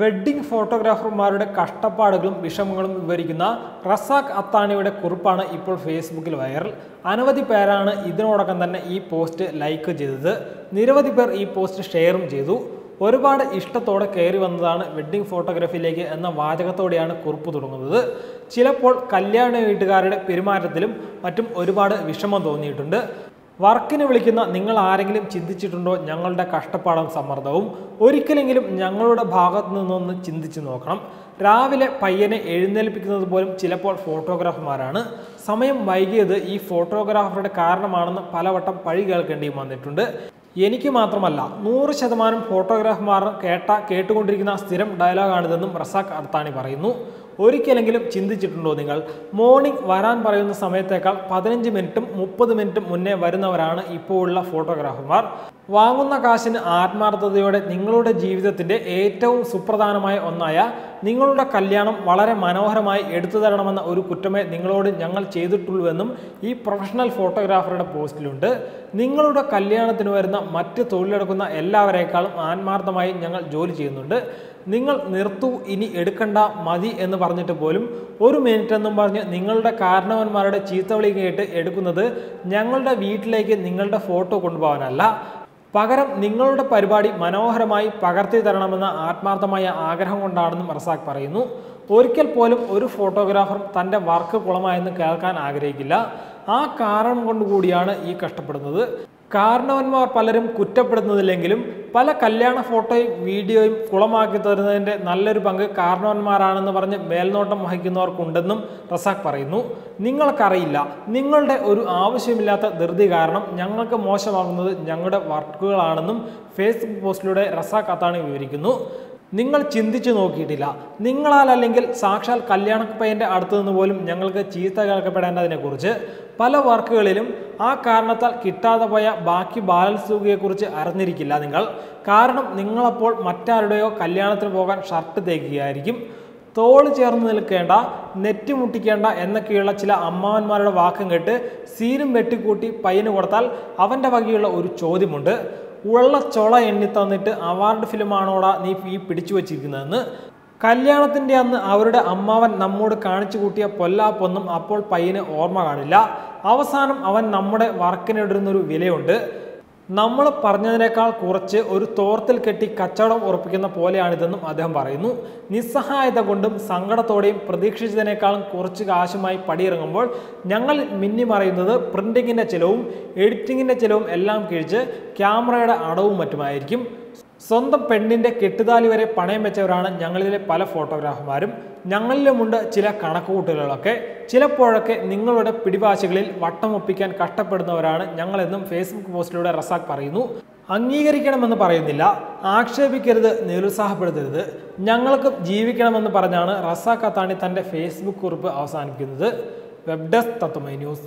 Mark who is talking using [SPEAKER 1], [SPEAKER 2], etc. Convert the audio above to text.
[SPEAKER 1] Wedding ഫോട്ടോഗ്രാഫർമാരുടെ കഷ്ടപ്പാടുകളും വിഷമങ്ങളും വിവരിക്കുന്ന റസാഖ് അത്താണിയുടെ കുറിപ്പാണ് ഇപ്പോൾ ഫേസ്ബുക്കിൽ വൈറൽ. അനവധി പേരാണ് ഇതിനോടകം തന്നെ ഈ പോസ്റ്റ് ലൈക്ക് ചെയ്തത്. നിരവധി പേർ ഈ പോസ്റ്റ് ഷെയറും ചെയ്തു. ഒരുപാട് ഇഷ്ടത്തോടെ കയറി വന്നതാണ് വെഡ്ഡിംഗ് ഫോട്ടോഗ്രാഫിയിലേക്ക് എന്ന വാചകത്തോടെയാണ് കുറിപ്പ് തുടങ്ങുന്നത്. ചിലപ്പോൾ കല്യാണ വീട്ടുകാരുടെ പെരുമാറ്റത്തിലും മറ്റും ഒരുപാട് വിഷമം തോന്നിയിട്ടുണ്ട്. വർക്കിന് വിളിക്കുന്ന നിങ്ങൾ ആരെങ്കിലും ചിന്തിച്ചിട്ടുണ്ടോ ഞങ്ങളുടെ കഷ്ടപ്പാടും സമ്മർദ്ദവും? ഒരിക്കലെങ്കിലും ഞങ്ങളുടെ ഭാഗത്തു നിന്നൊന്ന് ചിന്തിച്ചു നോക്കണം. രാവിലെ പയ്യനെ എഴുന്നേൽപ്പിക്കുന്നത് പോലും ചിലപ്പോൾ ഫോട്ടോഗ്രാഫർമാരാണ്. സമയം വൈകിയത് ഈ ഫോട്ടോഗ്രാഫറുടെ കാരണമാണെന്ന് പലവട്ടം പഴി കേൾക്കേണ്ടിയും വന്നിട്ടുണ്ട്. എനിക്ക് മാത്രമല്ല നൂറ് ശതമാനം ഫോട്ടോഗ്രാഫർമാർ കേട്ട കേട്ടുകൊണ്ടിരിക്കുന്ന സ്ഥിരം ഡയലോഗാണിതെന്നും റസാഖ് അർത്താനി പറയുന്നു. ഒരിക്കലെങ്കിലും ചിന്തിച്ചിട്ടുണ്ടോ നിങ്ങൾ? മോർണിംഗ് വരാൻ പറയുന്ന സമയത്തേക്കാൾ പതിനഞ്ച് മിനിറ്റും മുപ്പത് മിനിറ്റും മുന്നേ വരുന്നവരാണ് ഇപ്പോൾ ഉള്ള ഫോട്ടോഗ്രാഫർമാർ. വാങ്ങുന്ന കാശിന് ആത്മാർത്ഥതയോടെ നിങ്ങളുടെ ജീവിതത്തിന്റെ ഏറ്റവും സുപ്രധാനമായ ഒന്നായ നിങ്ങളുടെ കല്യാണം വളരെ മനോഹരമായി എടുത്തു തരണമെന്ന ഒരു കുറ്റമേ നിങ്ങളോട് ഞങ്ങൾ ചെയ്തിട്ടുള്ളൂവെന്നും ഈ പ്രൊഫഷണൽ ഫോട്ടോഗ്രാഫറുടെ പോസ്റ്റിലുണ്ട്. നിങ്ങളുടെ കല്യാണത്തിന് വരുന്ന മറ്റ് തൊഴിലെടുക്കുന്ന എല്ലാവരേക്കാളും ആത്മാർത്ഥമായി ഞങ്ങൾ ജോലി ചെയ്യുന്നുണ്ട്. നിങ്ങൾ നിർത്തു ഇനി എടുക്കണ്ട മതി എന്ന് പറഞ്ഞിട്ട് പോലും ഒരു മിനിറ്റ് എന്നും പറഞ്ഞ് നിങ്ങളുടെ കാരണവന്മാരുടെ ചീത്തവിളി കേട്ട് എടുക്കുന്നത് ഞങ്ങളുടെ വീട്ടിലേക്ക് നിങ്ങളുടെ ഫോട്ടോ കൊണ്ടുപോകാനല്ല. പകരം നിങ്ങളുടെ പരിപാടി മനോഹരമായി പകർത്തി തരണമെന്ന ആത്മാർത്ഥമായ ആഗ്രഹം കൊണ്ടാണെന്നും റസാഖ് പറയുന്നു. ഒരിക്കൽ പോലും ഒരു ഫോട്ടോഗ്രാഫർ തന്റെ വർക്ക് കുളമായെന്ന് കേൾക്കാൻ ആഗ്രഹിക്കില്ല. ആ കാരണം കൊണ്ടുകൂടിയാണ് ഈ കഷ്ടപ്പെടുന്നത്. കാരണവന്മാർ പലരും കുറ്റപ്പെടുത്തുന്നില്ലെങ്കിലും പല കല്യാണ ഫോട്ടോയും വീഡിയോയും കുളമാക്കി തരുന്നതിന്റെ നല്ലൊരു പങ്ക് കാരണവന്മാരാണെന്ന് പറഞ്ഞ് മേൽനോട്ടം വഹിക്കുന്നവർക്കുണ്ടെന്നും റസാഖ് പറയുന്നു. നിങ്ങൾക്കറിയില്ല നിങ്ങളുടെ ഒരു ആവശ്യമില്ലാത്ത ധൃതി കാരണം ഞങ്ങൾക്ക് മോശമാകുന്നത് ഞങ്ങളുടെ വർക്കുകളാണെന്നും ഫേസ്ബുക്ക് പോസ്റ്റിലൂടെ റസാഖ് അത്താണി വിവരിക്കുന്നു. നിങ്ങൾ ചിന്തിച്ചു നോക്കിയിട്ടില്ല. നിങ്ങളാൽ അല്ലെങ്കിൽ സാക്ഷാൽ കല്യാണ പയ്യന്റെ അടുത്ത് നിന്ന് പോലും ഞങ്ങൾക്ക് ചീത്ത കേൾക്കപ്പെടേണ്ടതിനെക്കുറിച്ച് പല വർക്കുകളിലും ആ കാരണത്താൽ കിട്ടാതെ പോയ ബാക്കി ബാലൻസ് തുകയെക്കുറിച്ച് അറിഞ്ഞിരിക്കില്ല നിങ്ങൾ. കാരണം നിങ്ങളപ്പോൾ മറ്റാരുടെയോ കല്യാണത്തിന് പോകാൻ ഷർട്ട് തേക്കുകയായിരിക്കും. തോൾ ചേർന്ന് നിൽക്കേണ്ട നെറ്റ് മുട്ടിക്കേണ്ട എന്നൊക്കെയുള്ള ചില അമ്മാവന്മാരുടെ വാക്കും കേട്ട് സീനും വെട്ടിക്കൂട്ടി പയ്യന് കൊടുത്താൽ അവന്റെ വകയുള്ള ഒരു ചോദ്യമുണ്ട്. ഉള്ള ചൊള എണ്ണി തന്നിട്ട് അവാർഡ് ഫിലിമാണോടാ നീ ഈ പിടിച്ചു വച്ചിരിക്കുന്നതെന്ന്. കല്യാണത്തിന്റെ അന്ന് അവരുടെ അമ്മാവൻ നമ്മോട് കാണിച്ചു കൂട്ടിയ പൊല്ലാപ്പൊന്നും അപ്പോൾ പയ്യന് ഓർമ്മ കാണില്ല. അവസാനം അവൻ നമ്മുടെ വർക്കിനിടുന്നൊരു വിലയുണ്ട്. നമ്മൾ പറഞ്ഞതിനേക്കാൾ കുറച്ച് ഒരു തോർത്തിൽ കെട്ടി കച്ചവടം ഉറപ്പിക്കുന്ന പോലെയാണിതെന്നും അദ്ദേഹം പറയുന്നു. നിസ്സഹായത കൊണ്ടും സങ്കടത്തോടെയും പ്രതീക്ഷിച്ചതിനേക്കാളും കുറച്ച് കാശുമായി പടിയിറങ്ങുമ്പോൾ ഞങ്ങൾ മിന്നിമറയുന്നത് പ്രിന്റിങ്ങിന്റെ ചിലവും എഡിറ്റിങ്ങിന്റെ ചിലവും എല്ലാം കിഴിച്ച് ക്യാമറയുടെ അടവും മറ്റുമായിരിക്കും. സ്വന്തം പെണ്ണിന്റെ കെട്ടുതാലി വരെ പണയം വെച്ചവരാണ് ഞങ്ങളിലെ പല ഫോട്ടോഗ്രാഫർമാരും. ഞങ്ങളിലുമുണ്ട് ചില കണക്കുകൂട്ടലുകളൊക്കെ. ചിലപ്പോഴൊക്കെ നിങ്ങളുടെ പിടിവാശികളിൽ വട്ടമൊപ്പിക്കാൻ കഷ്ടപ്പെടുന്നവരാണ് ഞങ്ങളെന്നും ഫേസ്ബുക്ക് പോസ്റ്റിലൂടെ റസാഖ് പറയുന്നു. അംഗീകരിക്കണമെന്ന് പറയുന്നില്ല. ആക്ഷേപിക്കരുത് നിരുത്സാഹപ്പെടുത്തരുത്. ഞങ്ങൾക്ക് ജീവിക്കണമെന്ന് പറഞ്ഞാണ് റസാഖ് അത്താണി തന്റെ ഫേസ്ബുക്ക് കുറിപ്പ് അവസാനിക്കുന്നത് വെബ് ഡെസ്ക് തത്വമൈ ന്യൂസ്.